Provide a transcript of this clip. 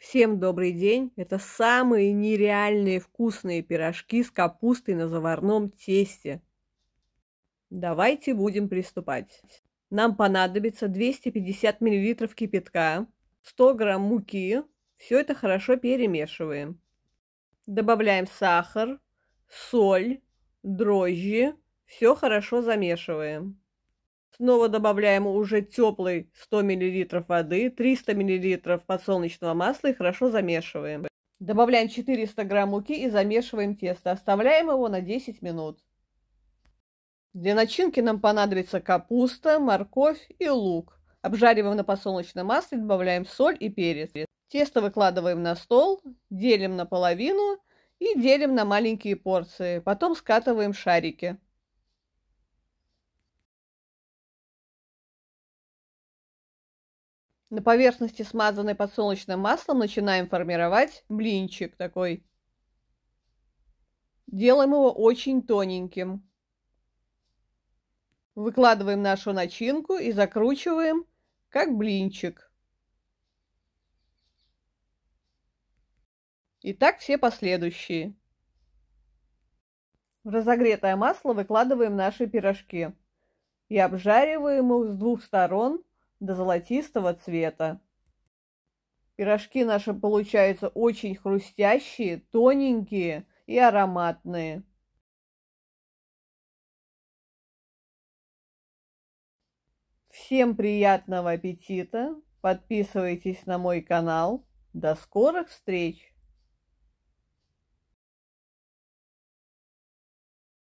Всем добрый день! Это самые нереальные вкусные пирожки с капустой на заварном тесте. Давайте будем приступать. Нам понадобится 250 мл кипятка, 100 грамм муки. Все это хорошо перемешиваем. Добавляем сахар, соль, дрожжи. Все хорошо замешиваем. Снова добавляем уже теплый 100 мл воды, 300 мл подсолнечного масла и хорошо замешиваем. Добавляем 400 грамм муки и замешиваем тесто. Оставляем его на 10 минут. Для начинки нам понадобится капуста, морковь и лук. Обжариваем на подсолнечном масле, добавляем соль и перец. Тесто выкладываем на стол, делим на половину и делим на маленькие порции. Потом скатываем шарики. На поверхности, смазанной подсолнечным маслом, начинаем формировать блинчик такой. Делаем его очень тоненьким. Выкладываем нашу начинку и закручиваем, как блинчик. И так все последующие. В разогретое масло выкладываем наши пирожки и обжариваем их с двух сторон до золотистого цвета. Пирожки наши получаются очень хрустящие, тоненькие и ароматные. Всем приятного аппетита! Подписывайтесь на мой канал. До скорых встреч!